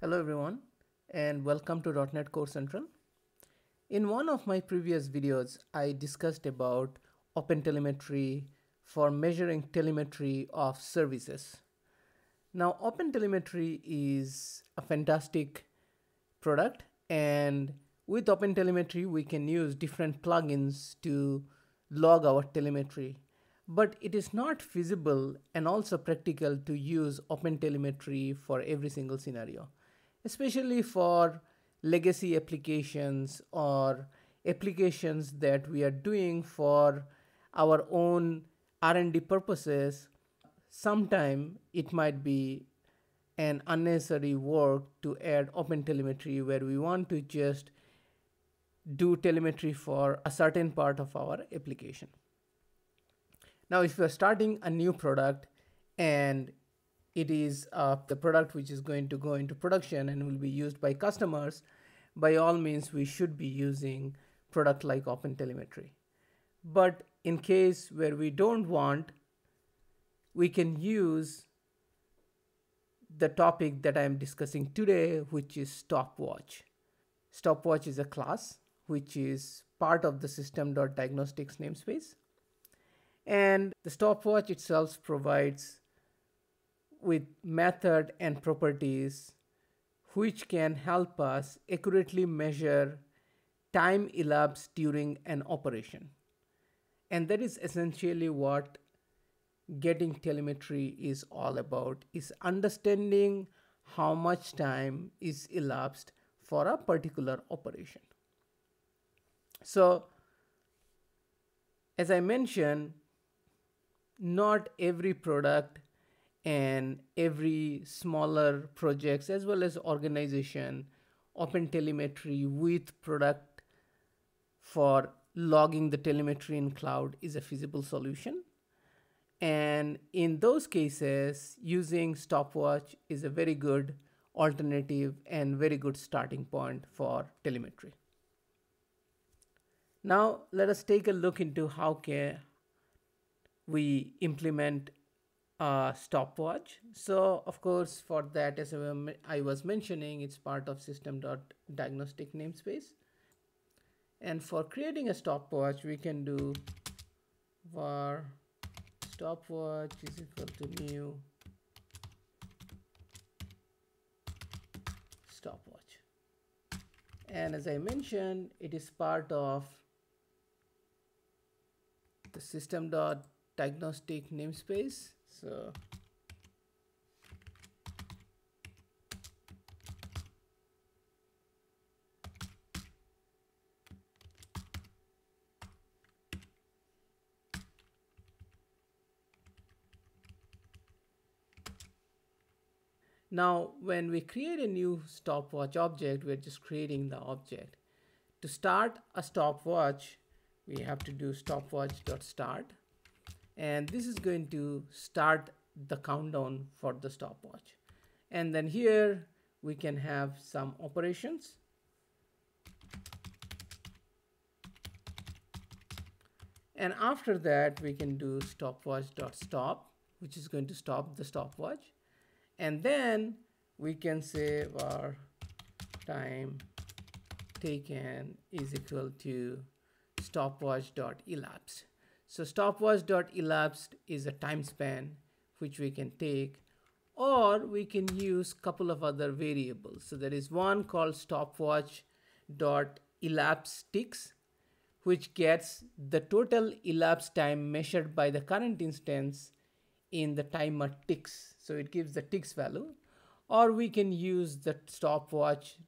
Hello everyone and welcome to .NET Core Central. In one of my previous videos, I discussed about OpenTelemetry for measuring telemetry of services. Now OpenTelemetry is a fantastic product and with OpenTelemetry we can use different plugins to log our telemetry but it is not feasible and also practical to use OpenTelemetry for every single scenario especially for legacy applications or applications that we are doing for our own R&D purposes sometime it might be an unnecessary work to add OpenTelemetry where we want to just do telemetry for a certain part of our application. Now if you're starting a new product and it is uh, the product which is going to go into production and will be used by customers, by all means we should be using product like OpenTelemetry. But in case where we don't want, we can use the topic that I am discussing today, which is stopwatch. Stopwatch is a class which is part of the system.diagnostics namespace. And the stopwatch itself provides with method and properties which can help us accurately measure time elapsed during an operation. And that is essentially what getting telemetry is all about is understanding how much time is elapsed for a particular operation. So as I mentioned, not every product and every smaller projects as well as organization open telemetry with product for logging the telemetry in cloud is a feasible solution. And in those cases using stopwatch is a very good alternative and very good starting point for telemetry. Now let us take a look into how can we implement a stopwatch. So of course for that as I was mentioning it's part of system.diagnostic namespace. And for creating a stopwatch we can do var stopwatch is equal to new stopwatch. And as I mentioned it is part of the system.diagnostic namespace so Now, when we create a new stopwatch object, we're just creating the object. To start a stopwatch, we have to do stopwatch.start and this is going to start the countdown for the stopwatch. And then here we can have some operations. And after that we can do stopwatch dot stop which is going to stop the stopwatch. And then we can say our time taken is equal to stopwatch dot so stopwatch.elapsed is a time span which we can take or we can use couple of other variables. So there is one called stopwatch.elapsed ticks which gets the total elapsed time measured by the current instance in the timer ticks. So it gives the ticks value or we can use the stopwatch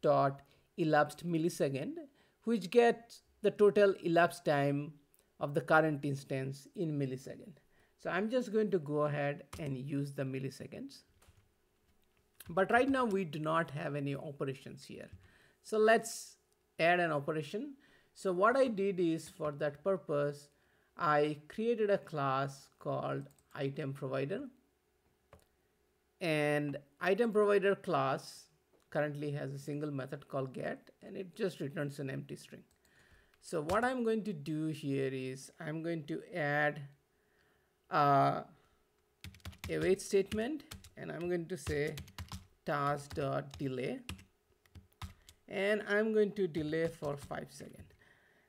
dot elapsed millisecond which gets the total elapsed time of the current instance in millisecond. So I'm just going to go ahead and use the milliseconds. But right now we do not have any operations here. So let's add an operation. So what I did is for that purpose, I created a class called item provider and item provider class currently has a single method called get and it just returns an empty string. So what I'm going to do here is I'm going to add a wait statement and I'm going to say task delay and I'm going to delay for 5 seconds.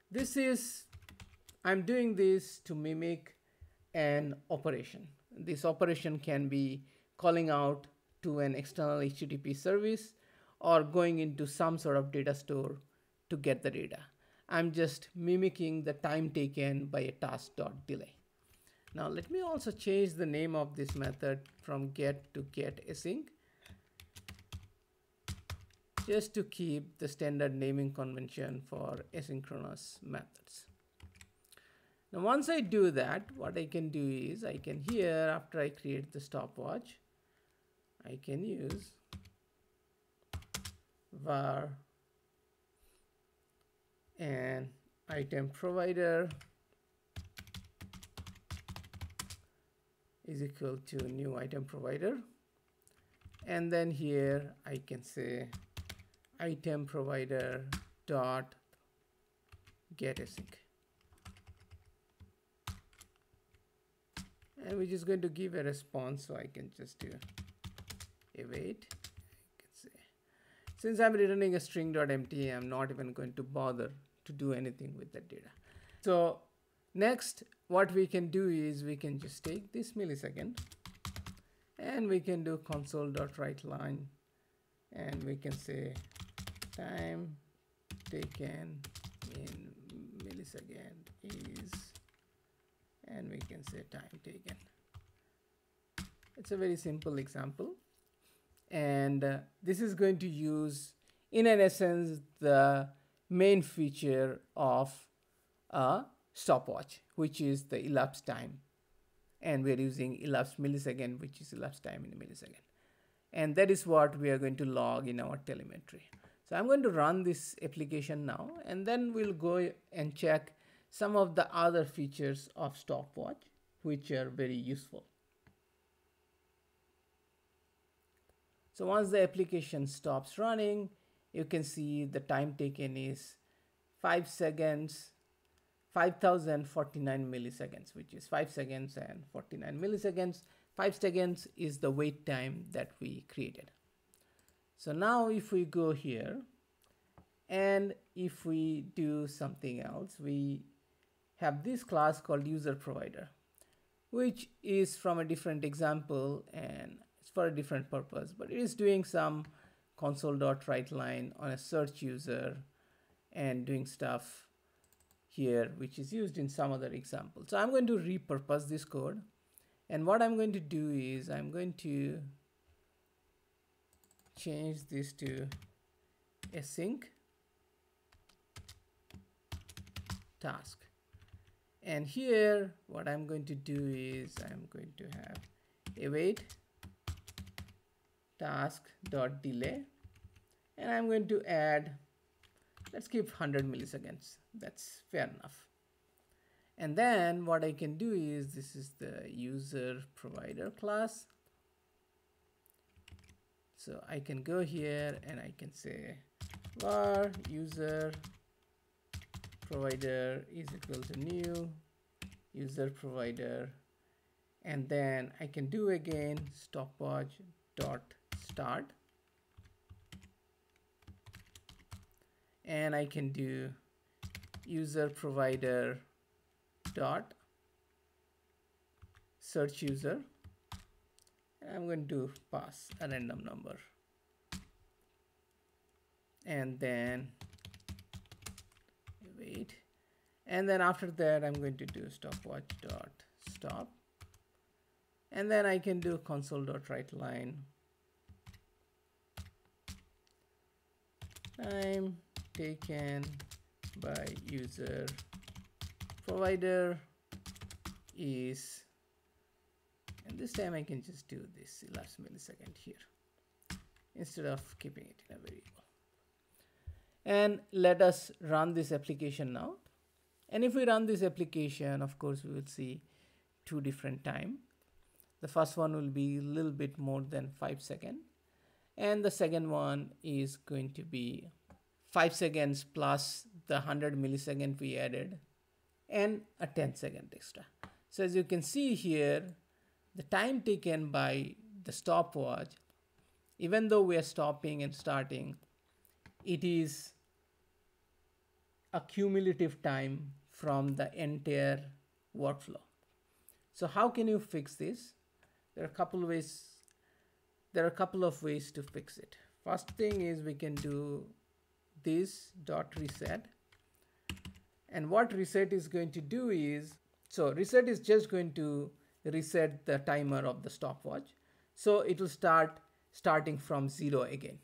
This is, I'm doing this to mimic an operation. This operation can be calling out to an external HTTP service or going into some sort of data store to get the data. I'm just mimicking the time taken by a task dot delay. Now let me also change the name of this method from get to get async just to keep the standard naming convention for asynchronous methods. Now once I do that, what I can do is I can here after I create the stopwatch, I can use var and item provider is equal to new item provider. And then here I can say item provider dot get async and which is going to give a response so I can just do await since I'm returning a string.empty I'm not even going to bother to do anything with that data. So next what we can do is we can just take this millisecond and we can do console.writeLine and we can say time taken in millisecond is and we can say time taken. It's a very simple example. And uh, this is going to use in an essence the main feature of a stopwatch which is the elapsed time. And we're using elapsed millisecond which is elapsed time in a millisecond. And that is what we are going to log in our telemetry. So I'm going to run this application now and then we'll go and check some of the other features of stopwatch which are very useful. So once the application stops running, you can see the time taken is 5 seconds, 5049 milliseconds, which is 5 seconds and 49 milliseconds. 5 seconds is the wait time that we created. So now if we go here and if we do something else, we have this class called user provider, which is from a different example and it's for a different purpose, but it is doing some console.writeLine on a search user and doing stuff here, which is used in some other example. So I'm going to repurpose this code. And what I'm going to do is I'm going to change this to async task and here what I'm going to do is I'm going to have await task dot delay and I'm going to add let's keep 100 milliseconds. That's fair enough. And then what I can do is this is the user provider class. So I can go here and I can say var user provider is equal to new user provider. And then I can do again stopwatch dot start. And I can do user provider dot search user. I'm going to pass a random number. And then wait. And then after that I'm going to do stopwatch dot stop. And then I can do console dot write line time taken by user. Provider is and this time I can just do this last millisecond here instead of keeping it in a variable and let us run this application now. And if we run this application of course we will see two different time. The first one will be a little bit more than five seconds and the second one is going to be five seconds plus the 100 millisecond we added and a 10 second extra so as you can see here the time taken by the stopwatch even though we are stopping and starting, it is a cumulative time from the entire workflow. So how can you fix this? There are a couple ways. There are a couple of ways to fix it. First thing is we can do this dot reset. And what reset is going to do is, so reset is just going to reset the timer of the stopwatch. So it will start starting from zero again.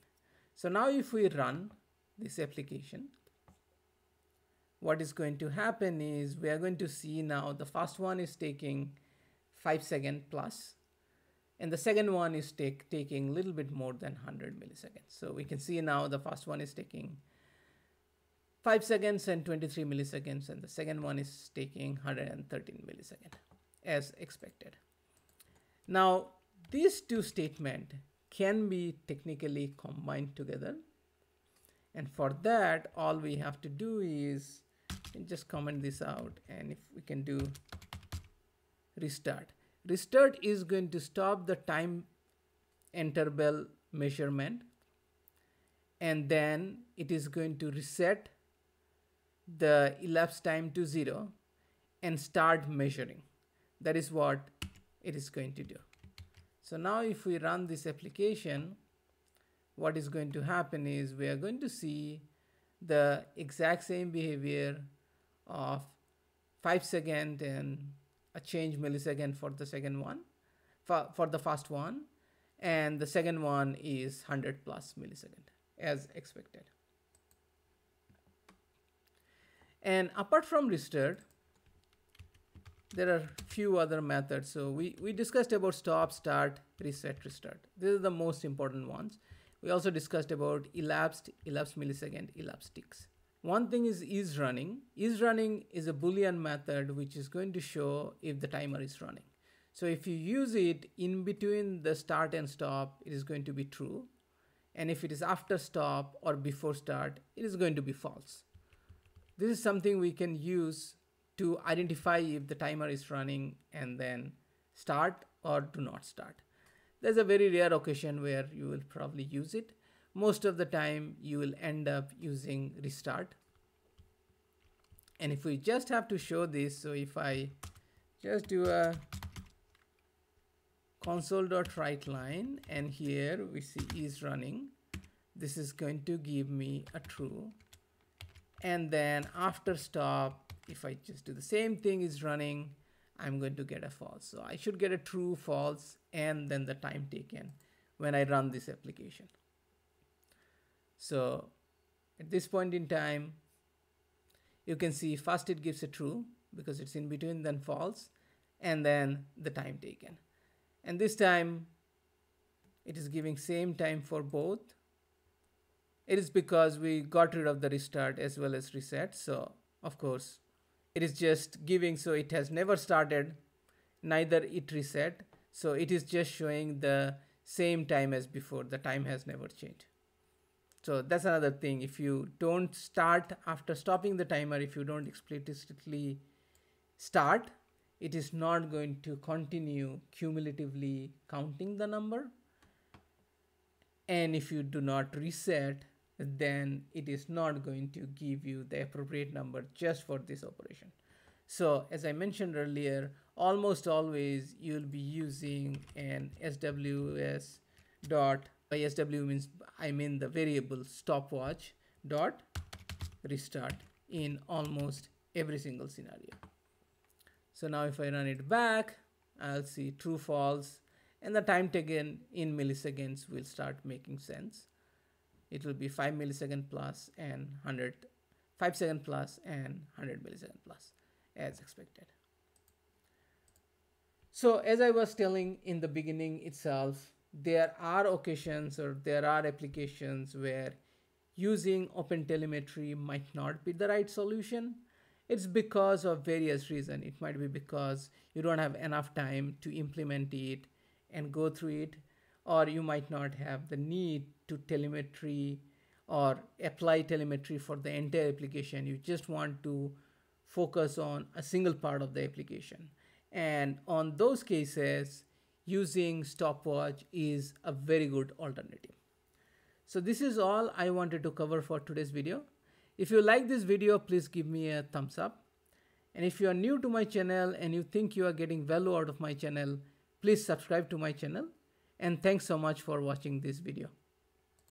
So now if we run this application, what is going to happen is we are going to see now the first one is taking 5 second plus and the second one is take, taking a little bit more than 100 milliseconds. So we can see now the first one is taking 5 seconds and 23 milliseconds and the second one is taking 113 milliseconds as expected. Now these two statements can be technically combined together and for that all we have to do is just comment this out and if we can do restart restart is going to stop the time interval measurement and then it is going to reset the elapsed time to zero and start measuring. That is what it is going to do. So now if we run this application, what is going to happen is we are going to see the exact same behavior of 5 second and a change millisecond for the second one, for, for the first one, and the second one is 100 plus millisecond as expected. And apart from restart, there are few other methods. So we, we discussed about stop, start, reset, restart. These are the most important ones. We also discussed about elapsed, elapsed millisecond, elapsed ticks. One thing is is running. Is running is a boolean method which is going to show if the timer is running. So if you use it in between the start and stop, it is going to be true. And if it is after stop or before start, it is going to be false. This is something we can use to identify if the timer is running and then start or do not start. There's a very rare occasion where you will probably use it. Most of the time you will end up using restart. And if we just have to show this, so if I just do a console.write line and here we see is running, this is going to give me a true. And then after stop, if I just do the same thing is running, I'm going to get a false. So I should get a true, false, and then the time taken when I run this application. So at this point in time, you can see first it gives a true because it's in between, then false, and then the time taken. And this time it is giving same time for both. It is because we got rid of the restart as well as reset. So of course, it is just giving so it has never started neither it reset so it is just showing the same time as before the time has never changed so that's another thing if you don't start after stopping the timer if you don't explicitly start it is not going to continue cumulatively counting the number and if you do not reset then it is not going to give you the appropriate number just for this operation. So as I mentioned earlier, almost always you'll be using an SWS dot, by SW means I mean the variable stopwatch dot restart in almost every single scenario. So now if I run it back, I'll see true false and the time taken in milliseconds will start making sense it will be 5 millisecond plus and 100 5 second plus and 100 millisecond plus as expected so as i was telling in the beginning itself there are occasions or there are applications where using open telemetry might not be the right solution it's because of various reasons it might be because you don't have enough time to implement it and go through it or you might not have the need to telemetry or apply telemetry for the entire application. You just want to focus on a single part of the application. And on those cases, using stopwatch is a very good alternative. So this is all I wanted to cover for today's video. If you like this video, please give me a thumbs up. And if you are new to my channel and you think you are getting value out of my channel, please subscribe to my channel. And thanks so much for watching this video.